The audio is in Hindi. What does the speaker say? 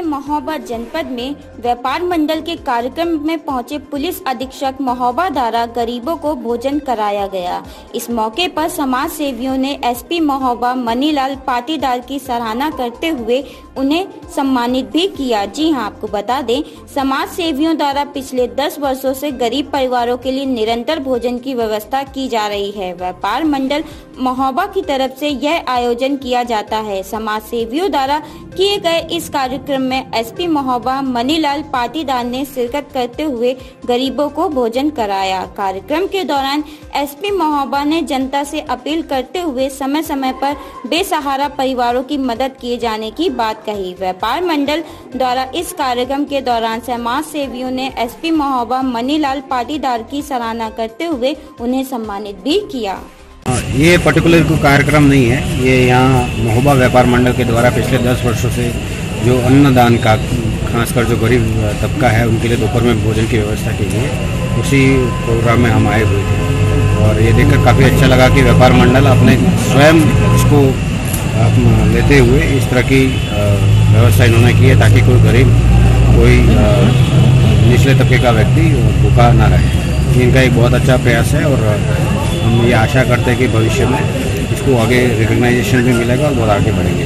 महोबा जनपद में व्यापार मंडल के कार्यक्रम में पहुँचे पुलिस अधीक्षक महोबा द्वारा गरीबों को भोजन कराया गया। इस मौके पर समाज सेवियों ने एसपी महोबा मनीलाल पाटीदार की सराहना करते हुए उन्हें सम्मानित भी किया। जी हाँ, आपको बता दें समाज सेवियों द्वारा पिछले 10 वर्षों से गरीब परिवारों के लिए निरंतर भोजन की व्यवस्था की जा रही है। व्यापार मंडल महोबा की तरफ़ से यह आयोजन किया जाता है। समाज सेवियों द्वारा किए गए इस कार्यक्रम में एसपी महोबा मनीलाल पाटीदार ने शिरकत करते हुए गरीबों को भोजन कराया। कार्यक्रम के दौरान एसपी महोबा ने जनता से अपील करते हुए समय समय पर बेसहारा परिवारों की मदद किए जाने की बात कही। व्यापार मंडल द्वारा इस कार्यक्रम के दौरान समाज सेवियों ने एसपी महोबा मनीलाल पाटीदार की सराहना करते हुए उन्हें सम्मानित भी किया। ये पर्टिकुलर कोई कार्यक्रम नहीं है। ये यहाँ महोबा व्यापार मंडल के द्वारा पिछले दस वर्षों से जो अन्नदान का, खासकर जो गरीब तबका है, उनके लिए दोपहर में भोजन की व्यवस्था की गई है। उसी प्रोग्राम में हम आए हुए थे। और ये देखकर काफ़ी अच्छा लगा कि व्यापार मंडल अपने स्वयं इसको लेते हुए इस तरह की व्यवस्था इन्होंने की है ताकि कोई गरीब, कोई निचले तबके का व्यक्ति भूखा ना रहे। इनका एक बहुत अच्छा प्रयास है और हम ये आशा करते हैं कि भविष्य में इसको आगे रिकग्नाइजेशन भी मिलेगा और बहुत आगे बढ़ेंगे।